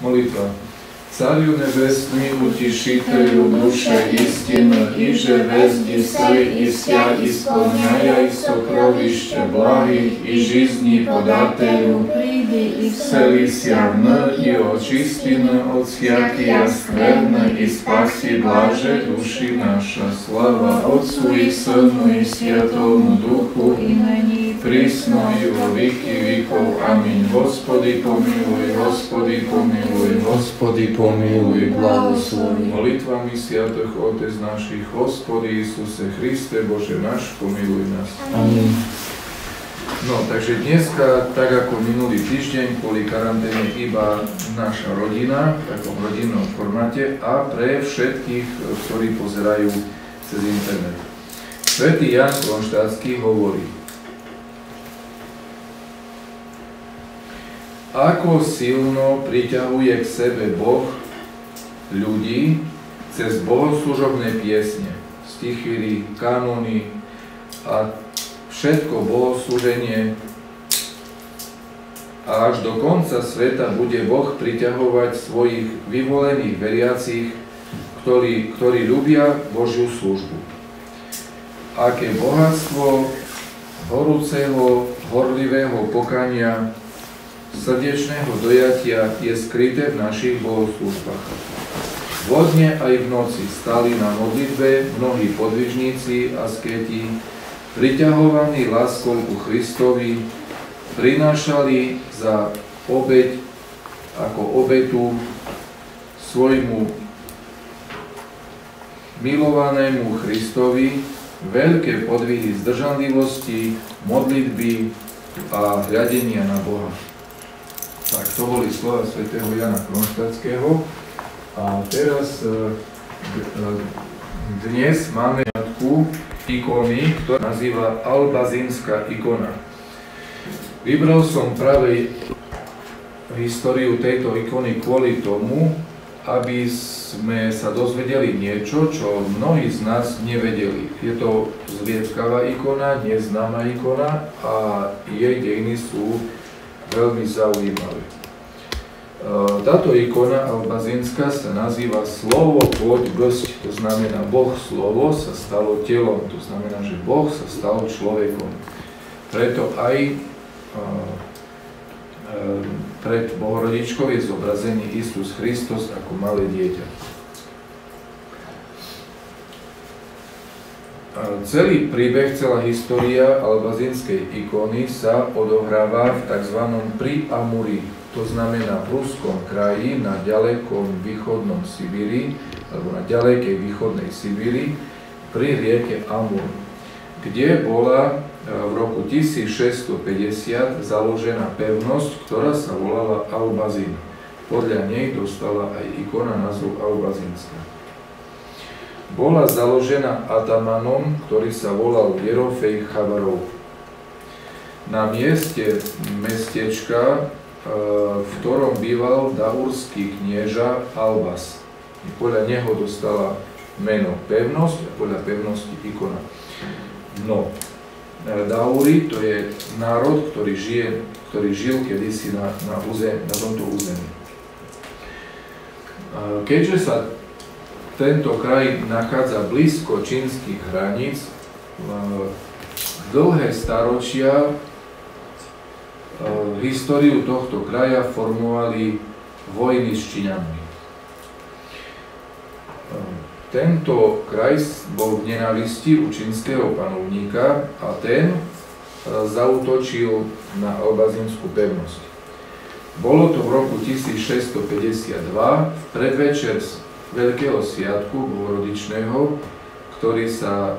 Молитва. Царю небесный, утешителю душе истины, и же везде сой и вся исполняя сокровище благих и жизни подателю, вселися в и очистины от всякия скверны и спаси блаже души наша. Слава Отцу и Сыну и Святому Духу, и ныне присно prísnoju veky vekov. Amen. Hospody pomiluj, hospody pomiluj, hospody pomiluj, blahoslovi. Molitvami sviatoch Otec našich, hospody Isuse Christe, Bože náš, pomiluj nás. Amen. No, takže dneska, tak ako minulý týždeň, kvôli karanténe iba naša rodina, v takom rodinnom formáte a pre všetkých, ktorí pozerajú cez internet. Svetý Jan Kronštátsky hovorí, Ako silno priťahuje k sebe Boh ľudí cez bohoslužobné piesne, stichyry, kanóny a všetko bohoslúženie a až do konca sveta bude Boh priťahovať svojich vyvolených veriacich, ktorí, ktorí ľubia Božiu službu. Aké bohatstvo horúceho, horlivého pokania srdečného dojatia je skryté v našich bohoslužbách. Vodne aj v noci stali na modlitbe mnohí podvižníci a sketi, priťahovaní láskou ku Christovi, prinášali za obeď ako obetu svojmu milovanému Christovi veľké podvihy zdržanlivosti, modlitby a hľadenia na Boha. Tak to boli slova svätého Jana Kronštátského. A teraz e, e, dnes máme nejakú ikony, ktorá nazýva Albazínska ikona. Vybral som práve históriu tejto ikony kvôli tomu, aby sme sa dozvedeli niečo, čo mnohí z nás nevedeli. Je to zviedkavá ikona, neznáma ikona a jej dejiny sú veľmi zaujímavé. E, táto ikona albazínska sa nazýva Slovo poď bsť, to znamená Boh slovo sa stalo telom, to znamená, že Boh sa stal človekom. Preto aj e, e, pred Bohorodičkou je zobrazený Isus Kristus ako malé dieťa. Celý príbeh, celá história albazínskej ikony sa odohráva v tzv. Priamuri, to znamená v ruskom kraji na ďalekom východnom Sibíri, alebo na ďalekej východnej Sibíri, pri rieke Amur, kde bola e, v roku 1650 založená pevnosť, ktorá sa volala Albazín. Podľa nej dostala aj ikona názov Albazínska bola založená Atamanom, ktorý sa volal Jerofej Chavarov. Na mieste mestečka, e, v ktorom býval daurský knieža Albas. Podľa neho dostala meno pevnosť a podľa pevnosti ikona. No, e, Dauri to je národ, ktorý, žije, ktorý žil kedysi na, na, územ, na tomto území. E, keďže sa tento kraj nachádza blízko čínskych hraníc. Dlhé staročia históriu tohto kraja formovali vojny s Číňanmi. Tento kraj bol v nenávisti u čínskeho panovníka a ten zautočil na albazínsku pevnosť. Bolo to v roku 1652, v predvečer Veľkého sviatku Bohorodičného, ktorý sa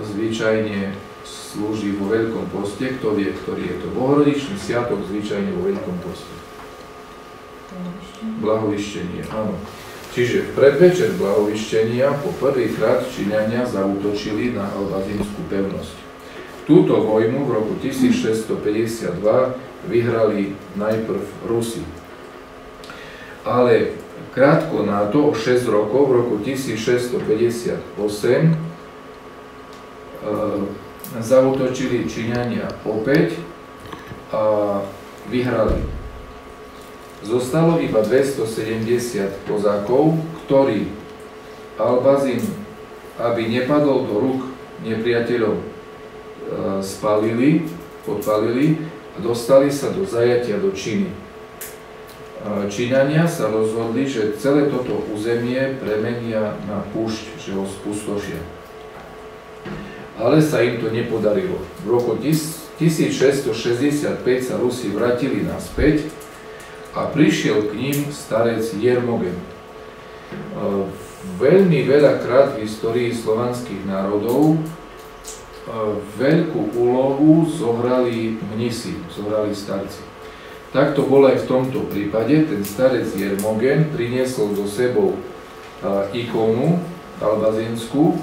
zvyčajne slúži vo Veľkom poste. Kto vie, ktorý je to? Bohorodičný sviatok zvyčajne vo Veľkom poste. Blahovištenie, áno. Čiže v predvečer blahovištenia po prvýkrát Číňania zautočili na albazínsku pevnosť. Túto vojnu v roku 1652 vyhrali najprv Rusi. Ale Krátko na to, o 6 rokov, v roku 1658, e, zautočili Číňania opäť a vyhrali. zostalo iba 270 kozákov, ktorí Albazin, aby nepadol do rúk nepriateľov, e, spalili, podpalili a dostali sa do zajatia do Číny. Číňania sa rozhodli, že celé toto územie premenia na púšť, že ho spustošia. Ale sa im to nepodarilo. V roku 1665 sa Rusi vrátili naspäť a prišiel k ním starec Jermogen. Veľmi veľakrát v histórii slovanských národov veľkú úlohu zohrali mnisi, zohrali starci. Tak to bolo aj v tomto prípade. Ten starec Jermogen priniesol so sebou ikonu albazinskú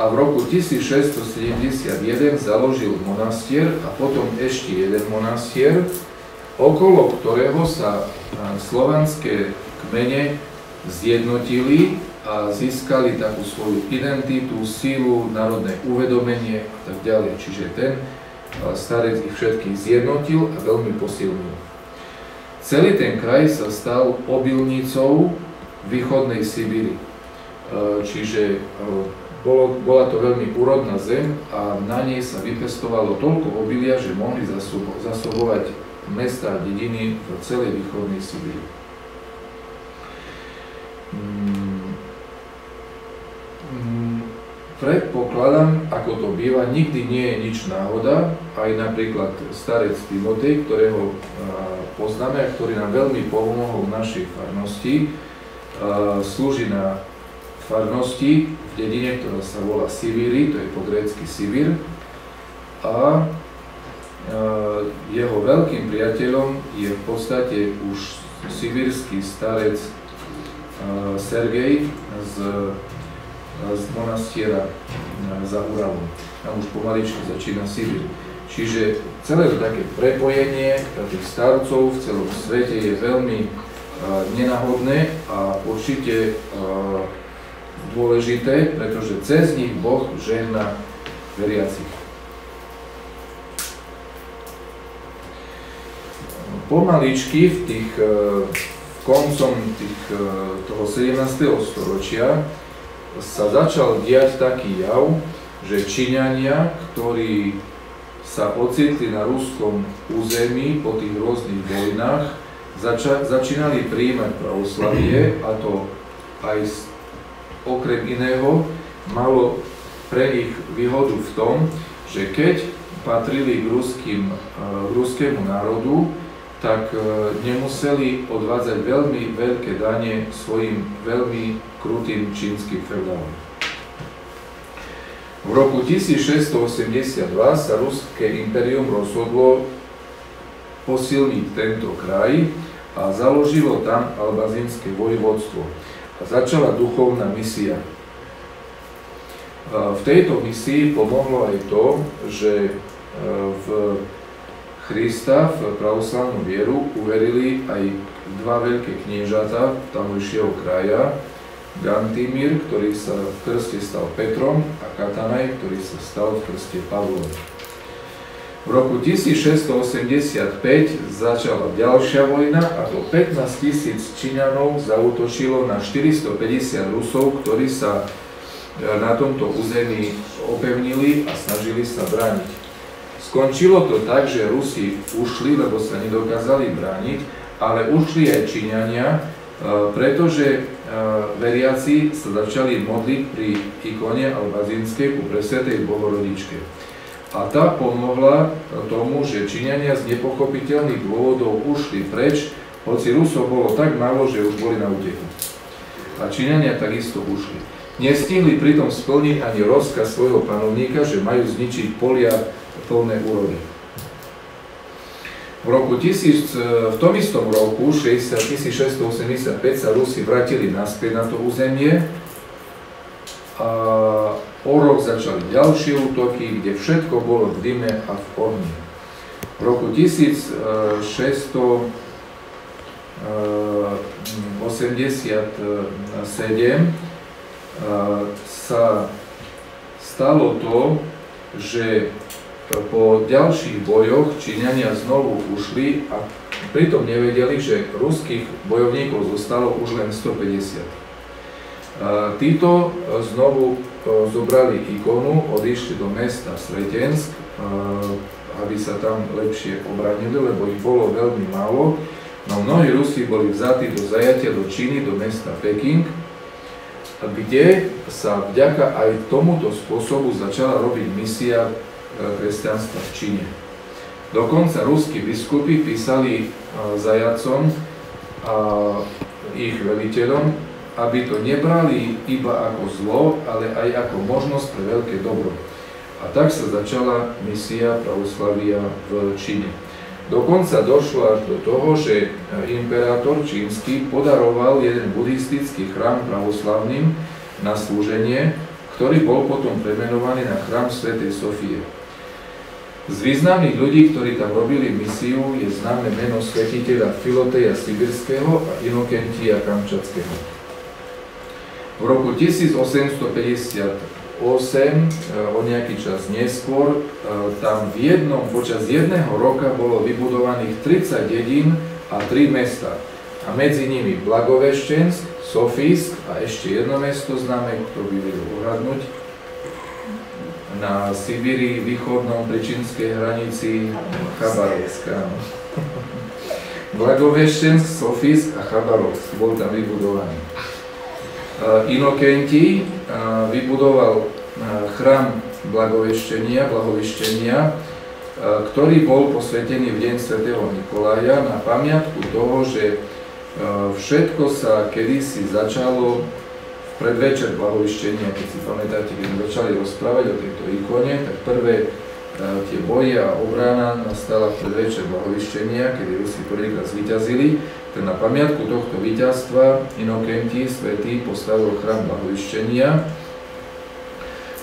a v roku 1671 založil monastier a potom ešte jeden monastier, okolo ktorého sa slovanské kmene zjednotili a získali takú svoju identitu, sílu, národné uvedomenie a tak ďalej. Čiže ten starec ich všetkých zjednotil a veľmi posilnil. Celý ten kraj sa stal obilnicou východnej Sibíry. E, čiže e, bolo, bola to veľmi úrodná zem a na nej sa vypestovalo toľko obilia, že mohli zasobovať mesta a dediny v celej východnej Sibíri. Predpokladám, ako to býva, nikdy nie je nič náhoda. Aj napríklad starec Timotej, ktorého poznáme a ktorý nám veľmi pomohol v našej farnosti, slúži na farnosti v dedine, ktorá sa volá Sivíri, to je po grécky Sibír. A jeho veľkým priateľom je v podstate už sibírsky starec Sergej z, z monastiera za Uravom. Tam už pomaličky začína Sibir. Čiže celé to také prepojenie tých starcov v celom svete je veľmi nenahodné a určite dôležité, pretože cez nich Boh žehna veriacich. Pomaličky v tých koncom tých, e, toho 17. storočia sa začal diať taký jav, že Číňania, ktorí sa ocitli na ruskom území po tých rôznych vojnách, zača, začínali príjmať pravoslavie a to aj okrem iného malo pre nich výhodu v tom, že keď patrili k, ruským, k ruskému národu, tak e, nemuseli odvádzať veľmi veľké dane svojim veľmi krutým čínskym feudálom. V roku 1682 sa Ruské imperium rozhodlo posilniť tento kraj a založilo tam albazínske vojvodstvo. A začala duchovná misia. V tejto misii pomohlo aj to, že e, v Krista v pravoslavnú vieru uverili aj dva veľké kniežata tamojšieho kraja, Gantimír, ktorý sa v krste stal Petrom a Katanaj, ktorý sa stal v krste Pavlom. V roku 1685 začala ďalšia vojna a to 15 tisíc Číňanov zautočilo na 450 Rusov, ktorí sa e, na tomto území opevnili a snažili sa brániť. Skončilo to tak, že Rusi ušli, lebo sa nedokázali brániť, ale ušli aj Číňania, pretože e, veriaci sa začali modliť pri ikone albazínskej ku presvetej Bohorodičke. A tá pomohla tomu, že Číňania z nepochopiteľných dôvodov ušli preč, hoci Rusov bolo tak málo, že už boli na úteku. A Číňania takisto ušli. Nestihli pritom splniť ani rozkaz svojho panovníka, že majú zničiť polia plné úrody. V roku 1000, e, v tom istom roku, 1685, sa Rusi vrátili naspäť na to územie a o rok začali ďalšie útoky, kde všetko bolo v dyme a v ohni. V roku 1687 e, sa stalo to, že po ďalších bojoch Číňania znovu ušli a pritom nevedeli, že ruských bojovníkov zostalo už len 150. Títo znovu zobrali ikonu, odišli do mesta Sretensk, aby sa tam lepšie obranili, lebo ich bolo veľmi málo. No mnohí Rusi boli vzatí do zajatia do Číny, do mesta Peking, kde sa vďaka aj tomuto spôsobu začala robiť misia kresťanstva v Číne. Dokonca ruskí biskupy písali e, zajacom a ich veliteľom, aby to nebrali iba ako zlo, ale aj ako možnosť pre veľké dobro. A tak sa začala misia pravoslavia v Číne. Dokonca došlo až do toho, že e, imperátor čínsky podaroval jeden buddhistický chrám pravoslavným na slúženie, ktorý bol potom premenovaný na chrám svätej Sofie. Z významných ľudí, ktorí tam robili misiu, je známe meno svetiteľa Filoteja Sibirského a Inokentia Kamčatského. V roku 1858, e, o nejaký čas neskôr, e, tam v jednom, počas jedného roka bolo vybudovaných 30 dedín a 3 mesta. A medzi nimi Blagoveščensk, Sofísk a ešte jedno mesto známe, kto by vedel uhradnúť, na Sibíri, východnom pri čínskej hranici Chabarovská. Blagoveštensk, Sofisk a Chabarovsk bol tam vybudovaný. Inokenti vybudoval chrám Blagoveštenia, Blahovištenia, ktorý bol posvetený v deň svätého Nikolaja na pamiatku toho, že všetko sa kedysi začalo predvečer blahovištenia, keď si pamätáte, keď sme začali rozprávať o tejto ikone, tak prvé e, tie boje a obrana nastala predvečer blahovištenia, kedy Rusi prvýkrát zvíťazili. Tak na pamiatku tohto víťazstva Inokenti, svätý, postavil chrám blahovištenia.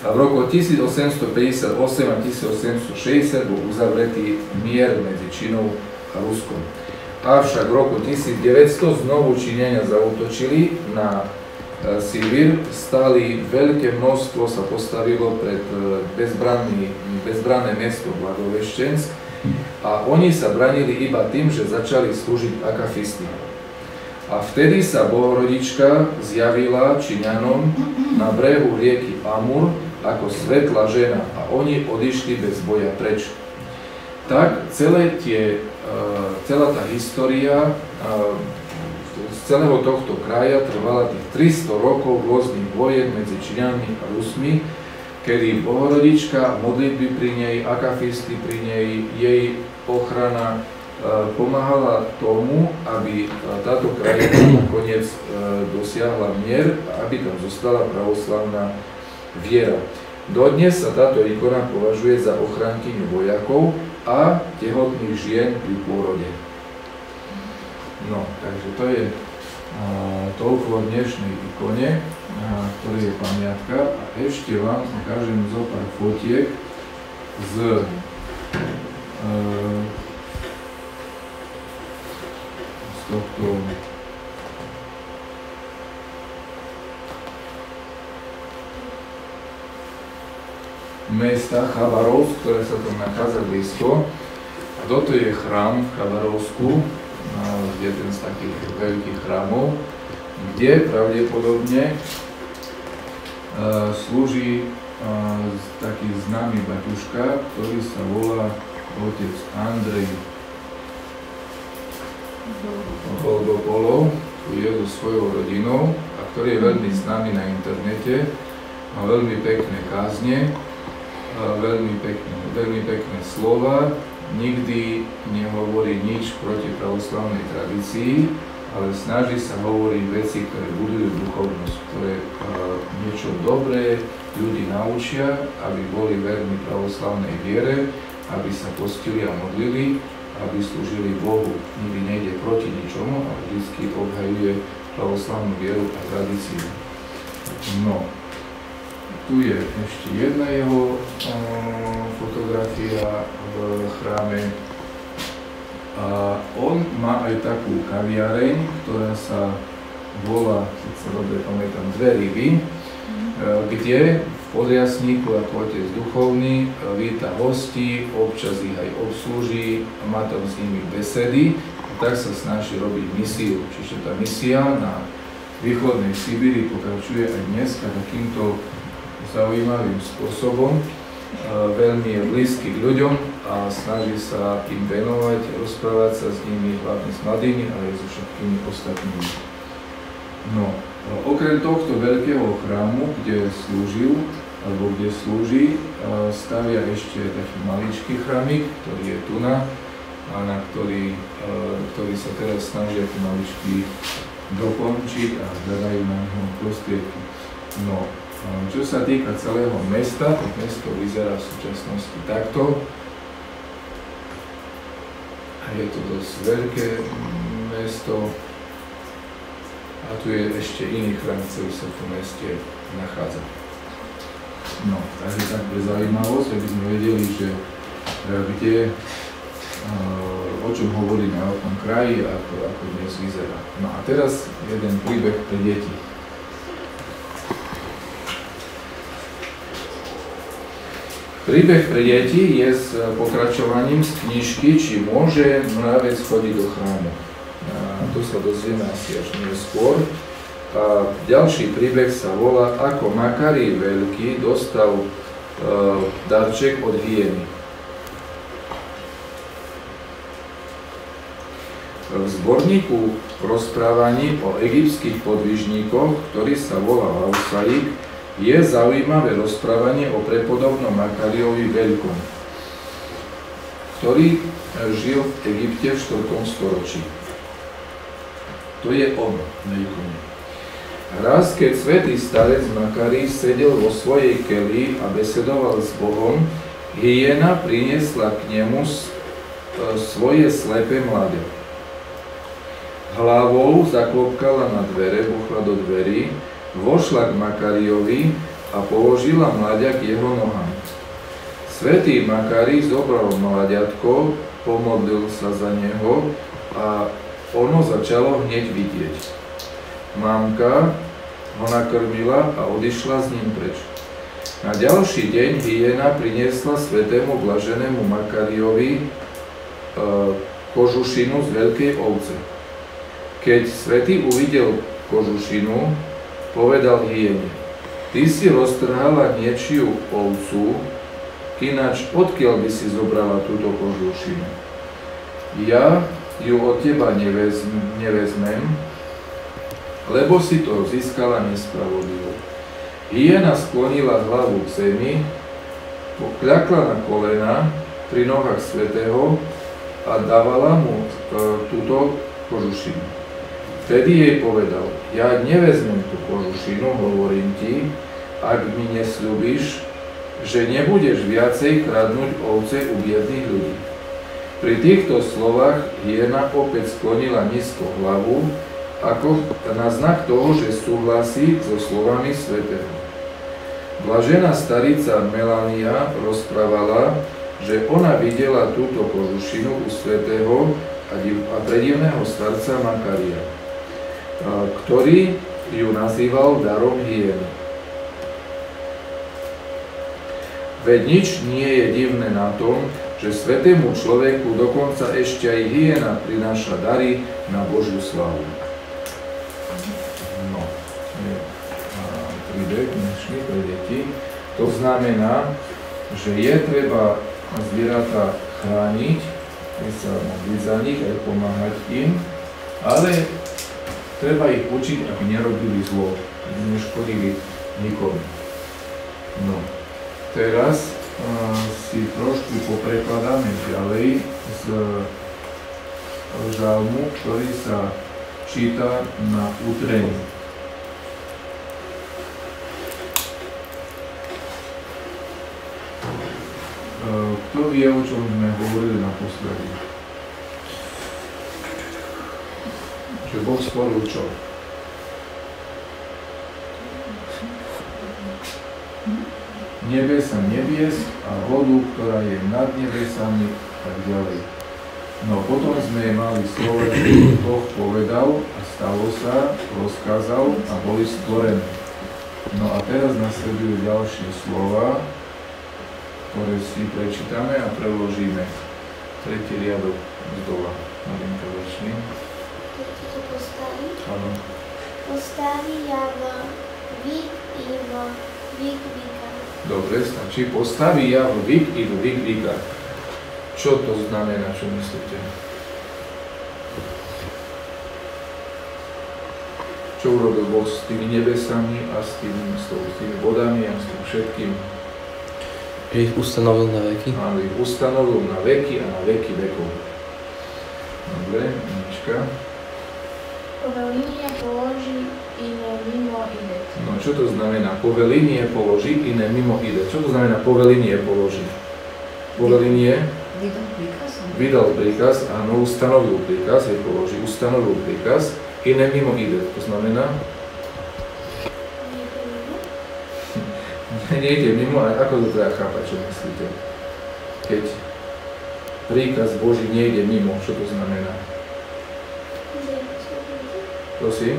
A v roku 1858 a 1860 bol uzavretý mier medzi Čínou a Ruskom. Avšak v roku 1900 znovu Číňania zautočili na E, Sibír, stáli veľké množstvo, sa postavilo pred e, bezbranné mesto Blagoveštensk a oni sa branili iba tým, že začali slúžiť akafisty. A vtedy sa Bohorodička zjavila Číňanom na brehu rieky Amur ako svetla žena a oni odišli bez boja preč. Tak celé tie, e, celá tá história celého tohto kraja trvala tých 300 rokov rôznych vojen medzi Číňanmi a Rusmi, kedy Bohorodička, modlitby pri nej, akafisty pri nej, jej ochrana e, pomáhala tomu, aby e, táto krajina nakoniec e, dosiahla mier a aby tam zostala pravoslavná viera. Dodnes sa táto ikona považuje za ochrankyňu vojakov a tehotných žien pri pôrode. No, takže to je toľko o dnešnej ikone, ktorý je pamiatka. A ešte vám ukážem zo pár fotiek z e, z tohto mesta Chabarovsk, ktoré sa tam nachádza blízko. A toto je chrám v Chabarovsku, jeden z takých veľkých chrámov, kde pravdepodobne e, slúži e, taký známy baťuška, ktorý sa volá otec Andrej. Holgopolov, tu je so svojou rodinou a ktorý je veľmi známy na internete, má veľmi pekné kázne, veľmi pekné, veľmi pekné slova, nikdy nehovorí nič proti pravoslavnej tradícii, ale snaží sa hovoriť veci, ktoré budujú duchovnosť, ktoré uh, niečo dobré ľudí naučia, aby boli verní pravoslavnej viere, aby sa postili a modlili, aby slúžili Bohu. Nikdy nejde proti ničomu, ale vždy obhajuje pravoslavnú vieru a tradíciu. No, tu je ešte jedna jeho fotografia v chráme. A on má aj takú kaviareň, ktorá sa volá, keď sa dobre pamätám, Dve ryby, mhm. e, kde v podjasníku ako otec duchovný víta hostí, občas ich aj obslúži, má tam s nimi besedy a tak sa snaží robiť misiu. Čiže tá misia na východnej Sibíri pokračuje aj dnes a takýmto zaujímavým spôsobom. Veľmi je blízky k ľuďom a snaží sa im venovať, rozprávať sa s nimi, hlavne s mladými, ale aj so všetkými ostatnými. No, okrem tohto veľkého chrámu, kde slúžil, alebo kde slúži, stavia ešte taký maličký chrámik, ktorý je tu na, a na ktorý, ktorý sa teraz snažia tu maličky dokončiť a hľadajú na neho prostriedky. No, čo sa týka celého mesta, to mesto vyzerá v súčasnosti takto. Je to dosť veľké mesto. A tu je ešte iný chrám, ktorý sa v tom meste nachádza. No, takže tak pre zaujímavosť, aby sme vedeli, že e, kde, e, o čom hovoríme o tom kraji, ako, ako dnes vyzerá. No a teraz jeden príbeh pre deti. Príbeh pre deti je s pokračovaním z knižky, či môže mravec chodiť do chrámu. A to sa dozvieme asi až neskôr. A ďalší príbeh sa volá Ako Makari Veľký dostal e, darček od hyeny. V zborníku rozprávaní o egyptských podvižníkoch, ktorý sa volá Lausaik, je zaujímavé rozprávanie o prepodobnom Makariovi Veľkom, ktorý žil v Egypte v 4. storočí. To je on na ikone. Raz, keď svätý starec Makari sedel vo svojej keli a besedoval s Bohom, hyena priniesla k nemu e, svoje slepé mladé. Hlavou zaklopkala na dvere, buchla do dverí, vošla k Makariovi a položila mladia k jeho nohám. Svetý Makari zobral mladiatko, pomodlil sa za neho a ono začalo hneď vidieť. Mamka ho nakrmila a odišla s ním preč. Na ďalší deň hyena priniesla svetému blaženému Makariovi e, kožušinu z veľkej ovce. Keď svetý uvidel kožušinu, povedal hyene, ty si roztrhala niečiu ovcu, ináč odkiaľ by si zobrala túto kožušinu? Ja ju od teba nevezmem, lebo si to získala nespravodlivo. Hyena sklonila hlavu k zemi, pokľakla na kolena pri nohách svetého a dávala mu e, túto kožušinu. Vtedy jej povedal, ja nevezmem tú kožušinu, hovorím ti, ak mi nesľubíš, že nebudeš viacej kradnúť ovce u biedných ľudí. Pri týchto slovách hyena opäť sklonila nízko hlavu ako na znak toho, že súhlasí so slovami svätého. Blažená starica Melania rozprávala, že ona videla túto kožušinu u svätého a predivného starca Makaria, ktorý ju nazýval darom hyeny. Veď nič nie je divné na tom, že svetému človeku dokonca ešte aj hyena prináša dary na Božiu slavu. príbeh dnešný pre deti. To znamená, že je treba zvieratá chrániť, aj sa modliť za nich, aj pomáhať im, ale treba ich učiť, aby nerobili zlo, aby neškodili nikomu. No, teraz uh, si trošku poprekladáme ďalej z žalmu, ktorý sa číta na utrení. Kto vie, o čom sme hovorili naposledy? Že Boh stvoril čo? Nebesa nebies a vodu, ktorá je nad nebesami tak ďalej. No potom sme mali slovo, že Boh povedal a stalo sa, rozkázal a boli stvorené. No a teraz nasledujú ďalšie slova, ktoré si prečítame a preložíme tretí riadok z dola. Malinka začni. Áno. postaví jav, vík i v vík víka. Dobre, stačí. Postaví ja v vik i v vik vika. Čo to znamená, čo myslíte? Čo urobil Boh s tými nebesami a s, tým, s, tými vodami a s tým všetkým? Že ich ustanovil na veky. Áno, ich ustanovil na veky a na veky vekov. Dobre, Anička. Povelenie položí iné mimo ide. No čo to znamená? Povelenie položí iné mimo idec. Čo to znamená povelenie položí? Povelenie? Vydal príkaz. No. Vydal príkaz, áno, ustanovil príkaz, je položí, ustanovil príkaz, iné mimo ide. To znamená? Nie ide mimo, ale ako to teda chápať, čo myslíte? Keď príkaz Boží nejde mimo, čo to znamená? Prosím?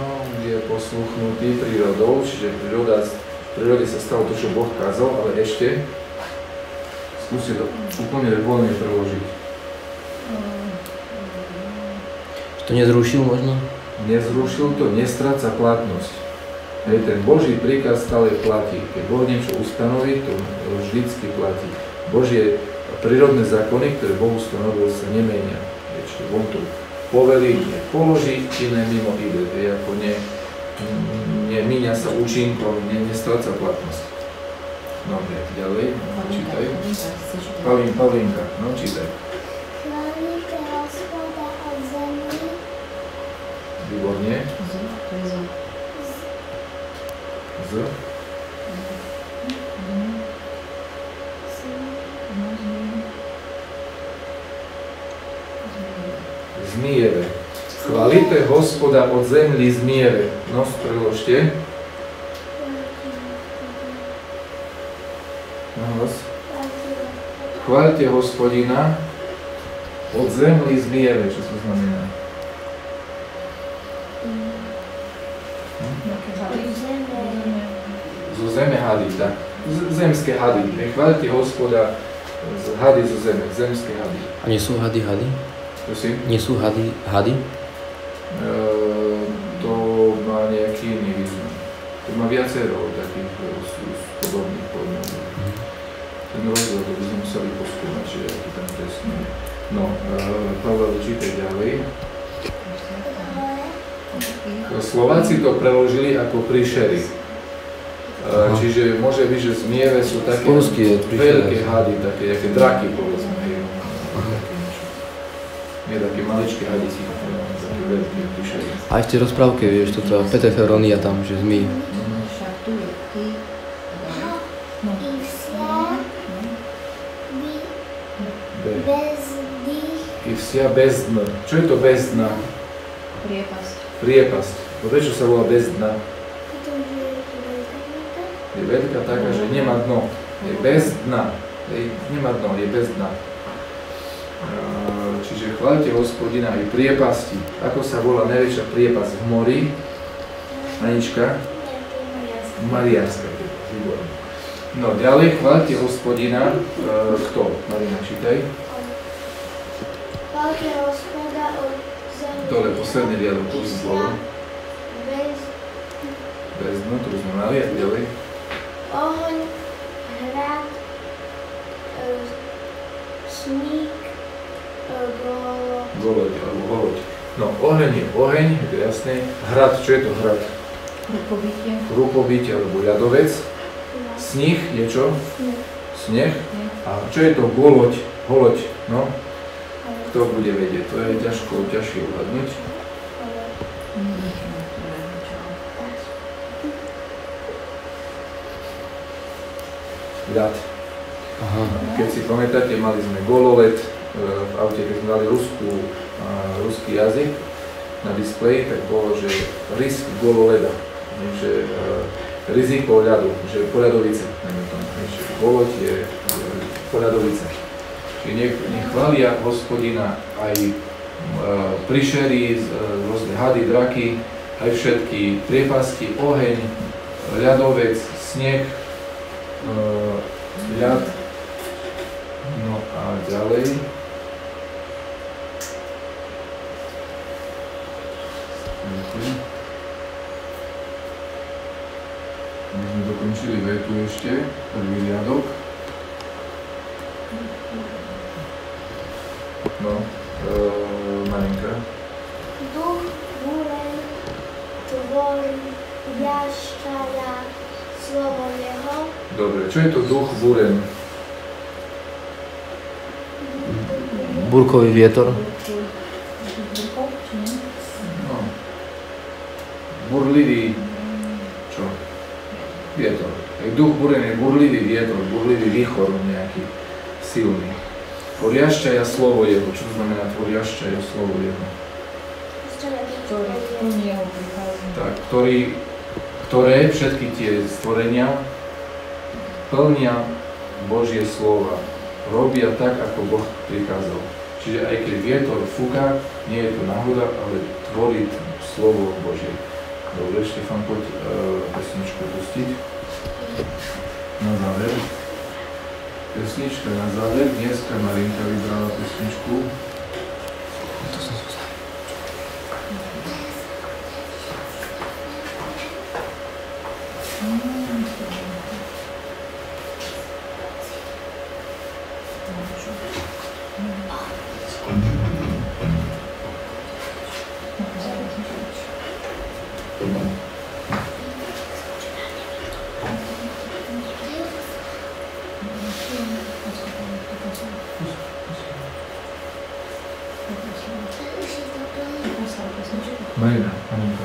No, je posluchnutý prírodou, čiže príroda, prírode sa stalo to, čo Boh kázal, ale ešte skúste to úplne voľne preložiť. To nezrušil možno? Nezrušil to, nestráca platnosť. Hej, ten Boží príkaz stále platí. Keď Boh niečo ustanoví, to vždycky platí. Božie prírodné zákony, ktoré Boh ustanovil, sa nemenia. Čiže on tu povelí, položí, iné mimo ide. Je ako ne, nemíňa sa účinkom, ne, nestráca platnosť. Dobre, ďalej, no, čítaj. Pavlín, Pavlínka, no čítaj. Od Výborne. Z. Zmijeve. Chvalite hospoda od zemlí zmijeve. No, preložte. Na hlas. Chváľte hospodina od zemlí zmijeve. Čo to znamená? Zo zeme hady, tak. Zemské hady. Chváľte hospoda hady zo zeme. Zemské hady. A nie sú hady hady? Prosím. Nie sú hady hady? Má viacero takých podobných pojmov. Ten rozdiel to by sme museli poskúmať, že aký tam presne. No, e, Pavel, čítaj ďalej. Slováci to preložili ako príšery. E, Aha. Čiže môže byť, že zmieve sú také Po rusky je príšery. veľké hady, také, také draky, povedzme. hej. Nie také maličké hadici, také veľké príšery. A ešte rozprávke, vieš, toto Peter Feronia tam, že zmí. definícia bezdna. Čo je to bezdna? Priepasť. Priepasť. No prečo sa volá bezdna? Je veľká taká, že nemá dno. Je bez dna. Nemá dno, je bez. Čiže chváľte hospodina aj priepasti. Ako sa volá najväčšia priepasť v mori? Anička? Marianská priepasť. No ďalej chváľte hospodina. E, kto? Marina, čítaj. Dole posledný riadok pod bez? Bezdnu, tu sme mali, a ďalej. Oheň, hrad, e, sník, e, goloď. Goloď, alebo goloď. No, oheň je oheň, je to jasné. Hrad, čo je to hrad? Rukobytie. Rukobytie, alebo ľadovec. Sníh je čo? Sneh. Sneh. A čo je to goloď? Holoď, no? Kto bude vedieť? To je ťažko, ťažšie uhadnúť. Ľad. Keď si pamätáte, mali sme gololet e, v aute, keď sme dali ruskú, a, ruský jazyk na displeji, tak bolo, že risk gololeda, že e, riziko ľadu, že poľadovice, neviem že je poľadovice. Čiže nech, nech chvália hospodina aj e, prišery, e, rôzne hady, draky, aj všetky priepasti, oheň, ľadovec, sneh, e, ľad, ďalej. Ďakujem. My sme dokončili vetu ešte, prvý riadok. Dobre, čo je to duch buren? Burkový vietor. No. Burlivý, čo? Vietor. Hej, Duch buren je burlivý vietor, burlivý výchor nejaký silný. Tvoriašťaja slovo jeho. Čo znamená tvoriašťaja slovo jeho? Tak, ktorý, ktoré všetky tie stvorenia plnia Božie slova. Robia tak, ako Boh prikázal. Čiže aj keď vietor fúka, nie je to náhoda, ale tvorí slovo Božie. Dobre, Štefan, poď e, pesničku pustiť. Na záver. Pesnička na záver. Dneska Marinka vybrala pesničku. Marina, Marinka.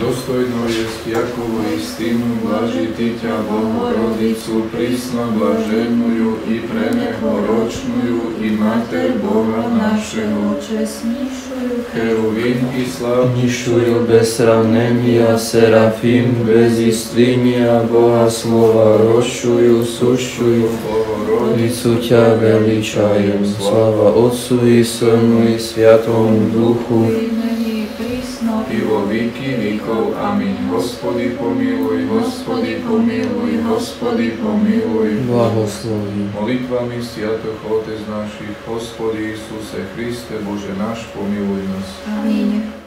Dostojno jest Jakovo istinu, blažiti ťa Bohorodicu, prísno blaženuju i prenehoročnuju i Mater Boha našeho. Heruvim i slavnišuju, sravnenia, serafim, bez istlinia, Boha slova rošujú, sušujú. Rodicu ťa veličajem, slava Otcu i Synu i prísno, i výkov. Amin. Hospody pomiluj, Hospody pomiluj, Hospody pomiluj. blahosloví. Molitvami Sviatoch Otec našich, Hospody Isuse Christe, Bože náš, pomiluj nás. Amin.